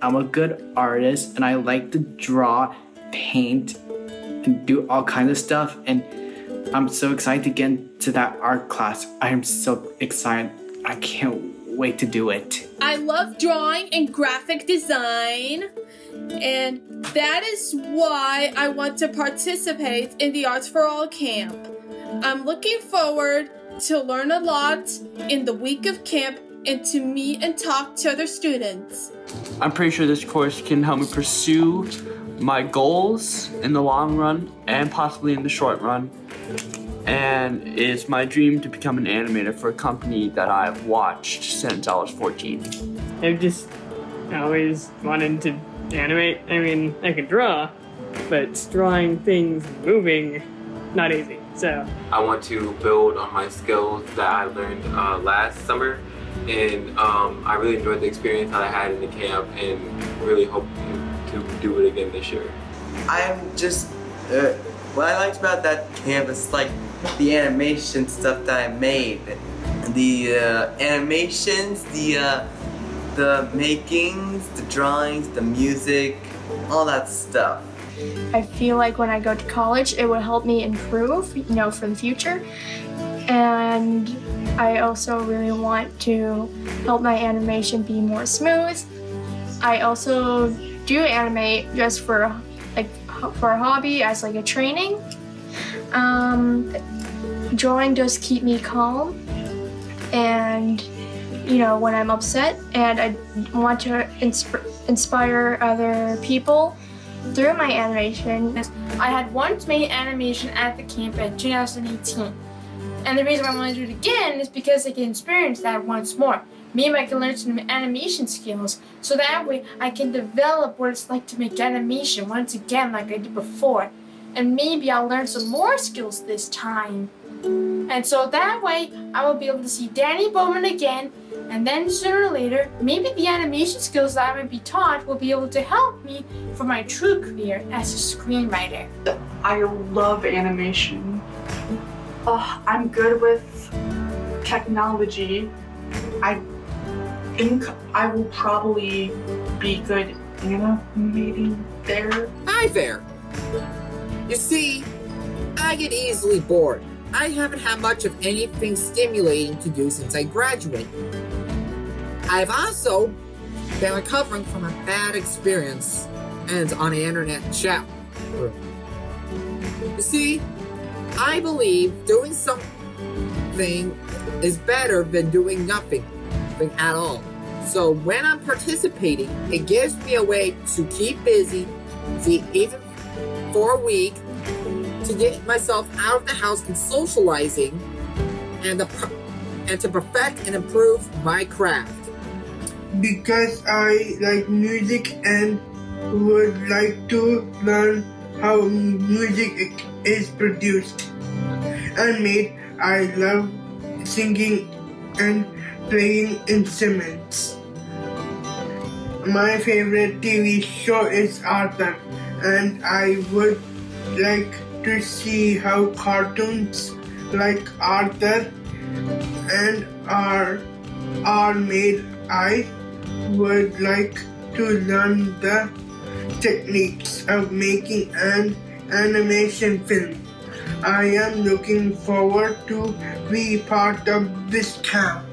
I'm, a good artist and I like to draw, paint, and do all kinds of stuff. And I'm so excited to get into that art class. I am so excited. I can't wait to do it. I love drawing and graphic design, and that is why I want to participate in the Arts for All camp. I'm looking forward to learn a lot in the week of camp and to meet and talk to other students. I'm pretty sure this course can help me pursue my goals in the long run and possibly in the short run. And it's my dream to become an animator for a company that I've watched since I was 14. I've just always wanted to animate. I mean, I can draw, but drawing things moving, not easy. So I want to build on my skills that I learned uh, last summer, and um, I really enjoyed the experience that I had in the camp, and really hope to do it again this year. I'm just uh, what I liked about that camp is like the animation stuff that I made, the uh, animations, the uh, the makings, the drawings, the music, all that stuff. I feel like when I go to college, it will help me improve, you know, for the future. And I also really want to help my animation be more smooth. I also do animate just for like for a hobby as like a training. Um, drawing does keep me calm and you know when I'm upset and I want to insp inspire other people through my animation. I had once made animation at the camp in 2018. And the reason why I want to do it again is because I can experience that once more. Maybe I can learn some animation skills, so that way I can develop what it's like to make animation once again like I did before. And maybe I'll learn some more skills this time. And so that way I will be able to see Danny Bowman again and then sooner or later, maybe the animation skills that I might be taught will be able to help me for my true career as a screenwriter. I love animation. Uh, I'm good with technology. I think I will probably be good animating there. Hi there. You see, I get easily bored. I haven't had much of anything stimulating to do since I graduated. I've also been recovering from a bad experience and on the internet chat room. You see, I believe doing something is better than doing nothing, at all. So when I'm participating, it gives me a way to keep busy, see, even for a week, to get myself out of the house and socializing, and, the, and to perfect and improve my craft because I like music and would like to learn how music is produced and made. I love singing and playing instruments. My favorite TV show is Arthur and I would like to see how cartoons like Arthur and are are made. I would like to learn the techniques of making an animation film. I am looking forward to be part of this camp.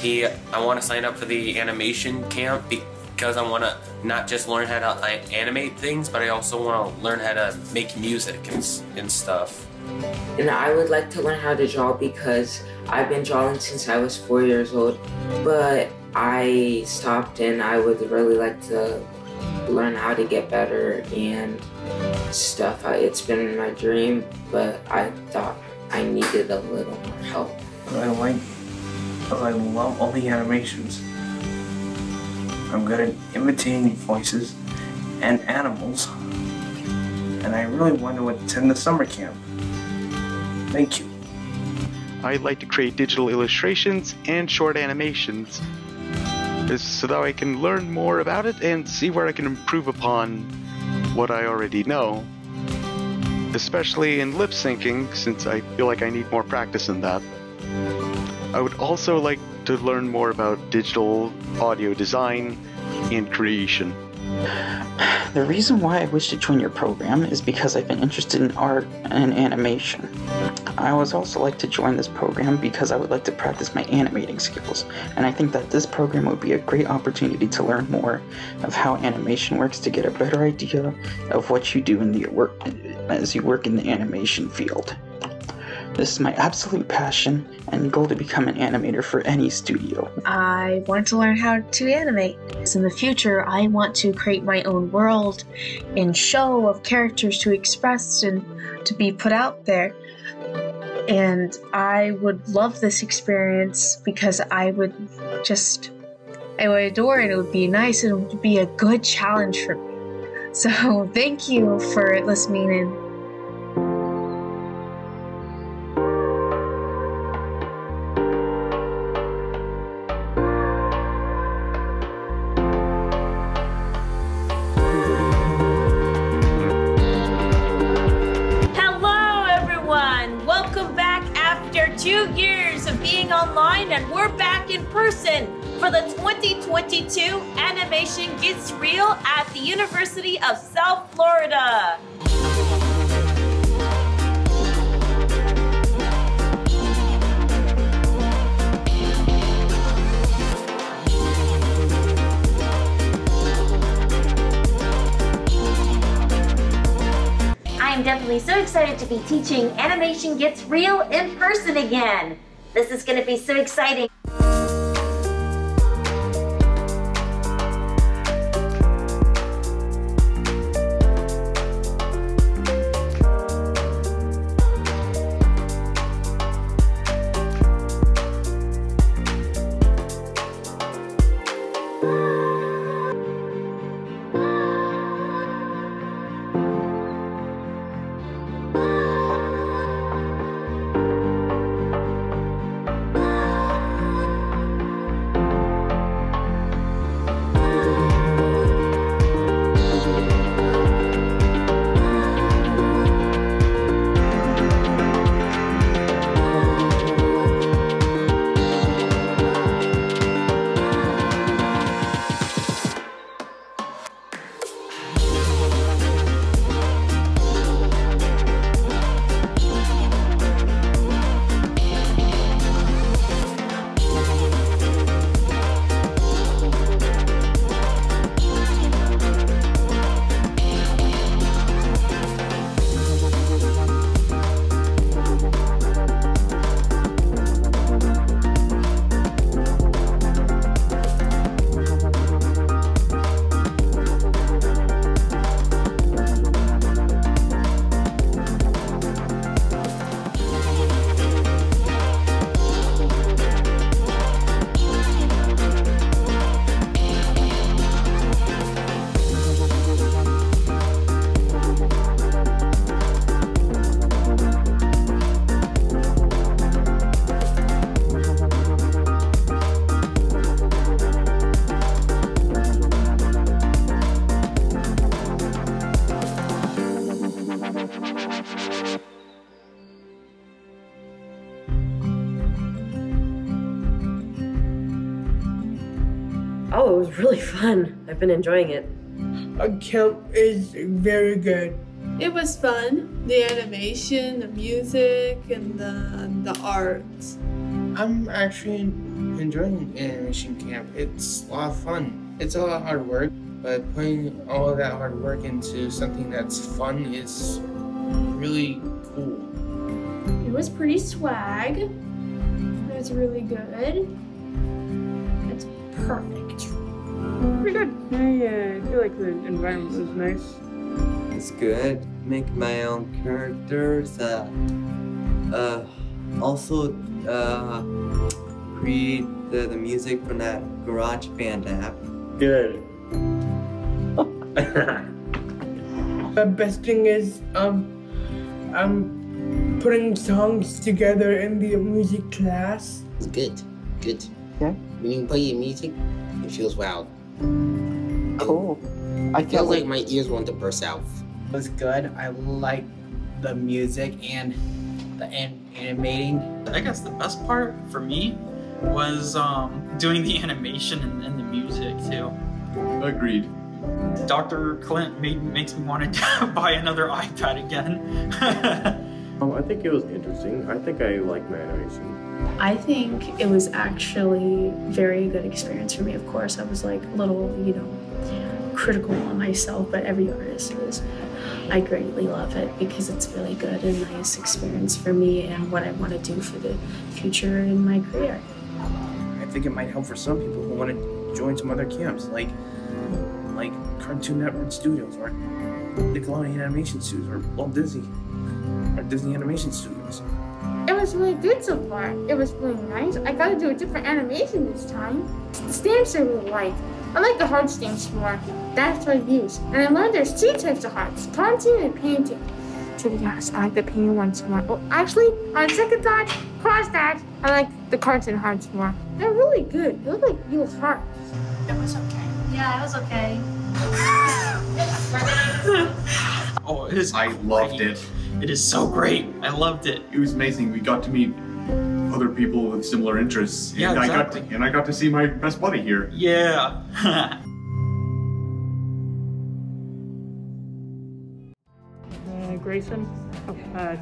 The, I want to sign up for the animation camp because I want to not just learn how to animate things, but I also want to learn how to make music and, and stuff. And I would like to learn how to draw because I've been drawing since I was four years old, but I stopped and I would really like to learn how to get better and stuff. I, it's been my dream, but I thought I needed a little more help. I like, I love all the animations. I'm good at imitating voices and animals, and I really want to attend the summer camp. Thank you. I'd like to create digital illustrations and short animations so that I can learn more about it and see where I can improve upon what I already know. Especially in lip syncing, since I feel like I need more practice in that. I would also like to learn more about digital audio design and creation. The reason why I wish to join your program is because I've been interested in art and animation. I would also like to join this program because I would like to practice my animating skills, and I think that this program would be a great opportunity to learn more of how animation works to get a better idea of what you do in the work as you work in the animation field. This is my absolute passion and goal to become an animator for any studio. I want to learn how to animate. In the future, I want to create my own world and show of characters to express and to be put out there. And I would love this experience because I would just, I would adore it. It would be nice and it would be a good challenge for me. So thank you for listening and for the 2022 Animation Gets Real at the University of South Florida. I am definitely so excited to be teaching Animation Gets Real in person again. This is going to be so exciting. Was really fun. I've been enjoying it. A camp is very good. It was fun. The animation, the music, and the the art. I'm actually enjoying animation camp. It's a lot of fun. It's a lot of hard work, but putting all of that hard work into something that's fun is really cool. It was pretty swag. It was really good. Pretty good. I feel like the environment was nice. It's good. Make my own characters. Uh, uh, also, uh, create the, the music from that GarageBand app. Good. The best thing is um I'm putting songs together in the music class. It's good. Good. Yeah. When you play your music, it feels wow. Cool. I It feel like like my ears want to burst out. It was good. I like the music and the an- animating. I guess the best part for me was um, doing the animation and, and the music too. Agreed. Dr. Clint made, makes me want to buy another iPad again. Um, I think it was interesting. I think I like my animation. I think it was actually very good experience for me. Of course, I was like a little, you know, critical on myself, but every artist is. I greatly love it because it's really good and nice experience for me and what I want to do for the future in my career. I think it might help for some people who want to join some other camps, like like Cartoon Network Studios or Nickelodeon Animation Studios or Walt Disney or Disney Animation Studios. It was really good so far. It was really nice. I got to do a different animation this time. The stamps I really like. I like the hard stamps more. That's what I use. And I learned there's two types of hearts, taunting and painting. To be honest, I like the painting ones more. Oh, actually, on second thought, cross that, I like the cartoon hearts more. They're really good. They look like real hearts. It was okay. Yeah, it was okay. oh, it is. I loved it. It is so great. I loved it. It was amazing. We got to meet other people with similar interests. Yeah, and exactly. I got to, and I got to see my best buddy here. Yeah. Grayson? Uh.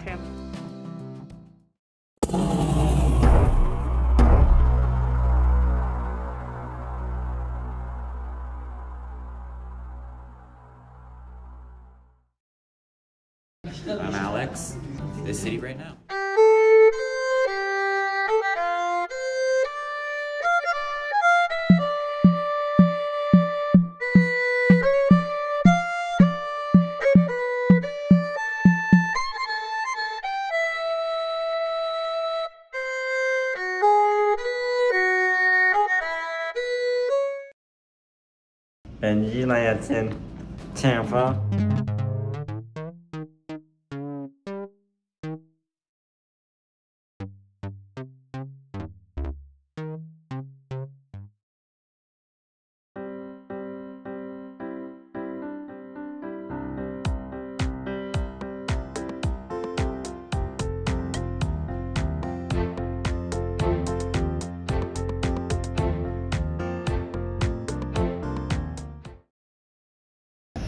I'm Alex. This city right now. and you know it's in tampa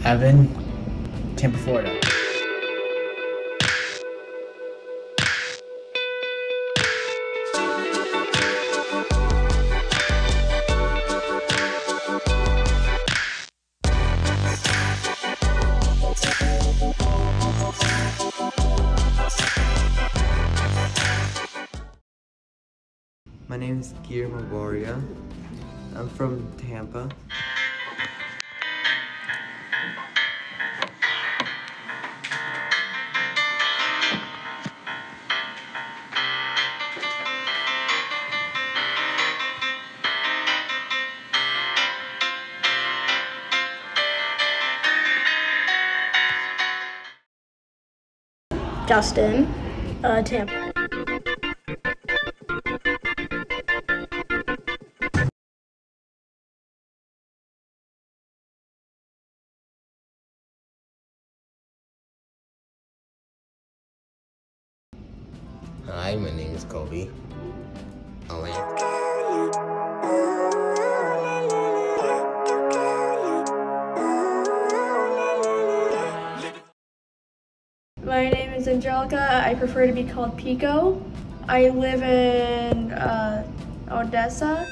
Evan, Tampa, Florida. My name is Guillermo Boria. I'm from Tampa. Justin, uh, Tampa. Hi, my name is Kobe. Name is Angelica. I prefer to be called Pico. I live in uh, Odessa.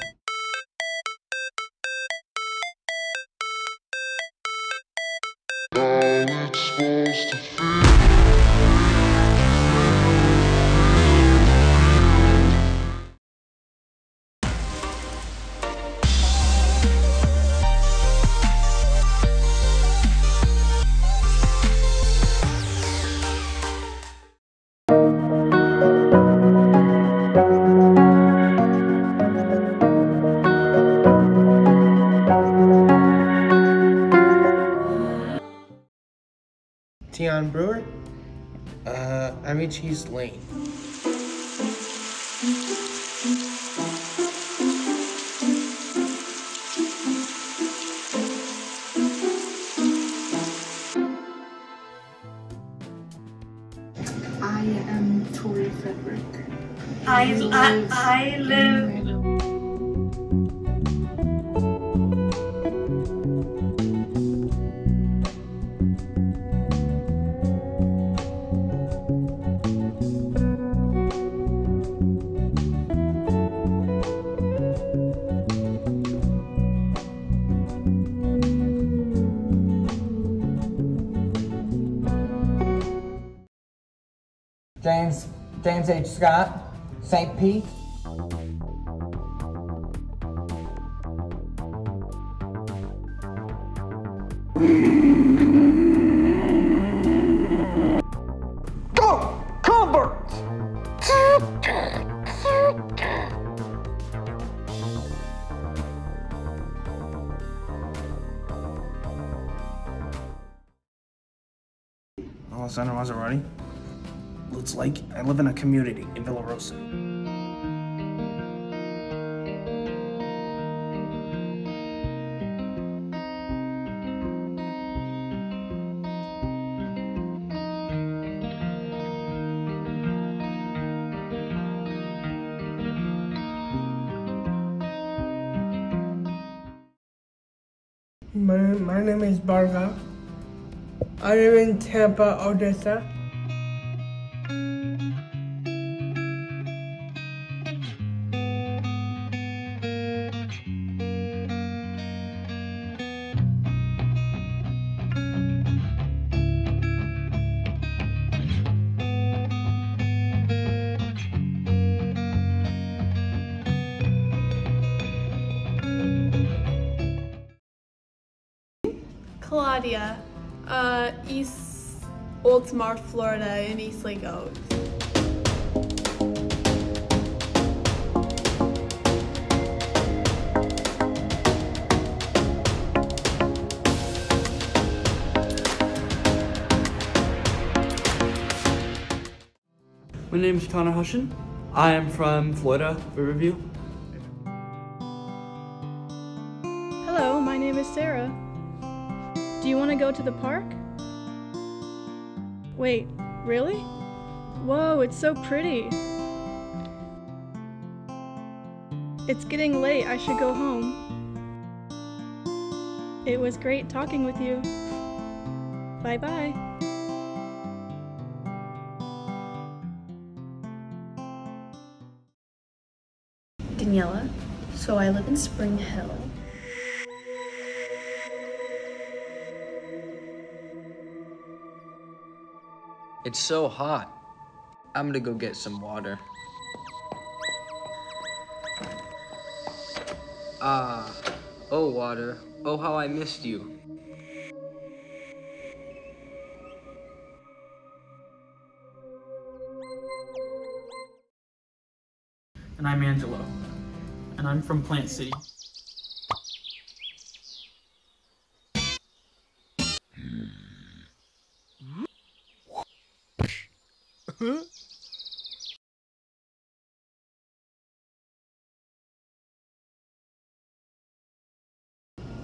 Tion Brewer. Uh, I'm in Cheese Lane. I am Tori I, I, I live. James James H. Scott, St. Pete. Go! Convert! Alessandro Maserati. Looks like I live in a community in Villa Rosa. My, my name is Barga. I live in Tampa, Odessa. Claudia, uh, East Oldsmar, Florida, in East Lake Oaks. My name is Connor Hushin. I am from Florida, Riverview. Hello, my name is Sarah. Do you want to go to the park? Wait, really? Whoa, it's so pretty. It's getting late, I should go home. It was great talking with you. Bye bye. Daniela. So I live in Spring Hill. It's so hot. I'm gonna go get some water. Ah, oh water, oh how I missed you. And I'm Angelo. And I'm from Plant City.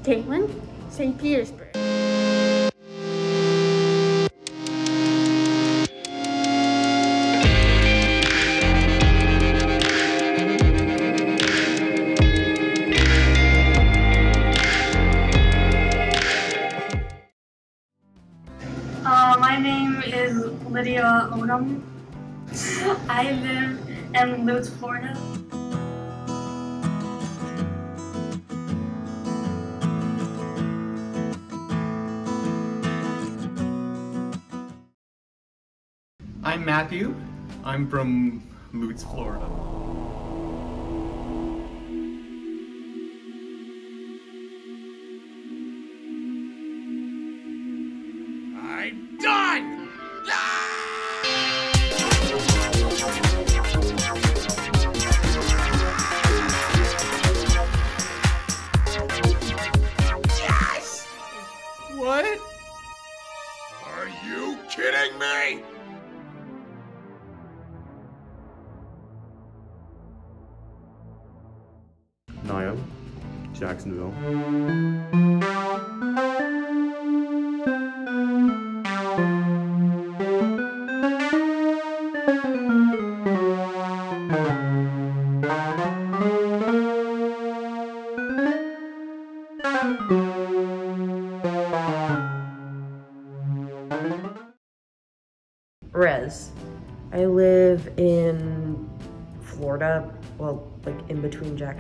Caitlin, St. Petersburg. Matthew. I'm from Lutz, Florida.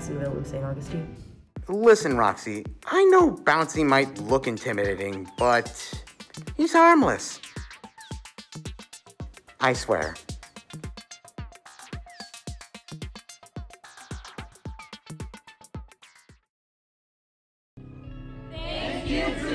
Jacksonville and St. Augustine. Listen, Roxy, I know Bouncy might look intimidating, but he's harmless. I swear. DaniMation.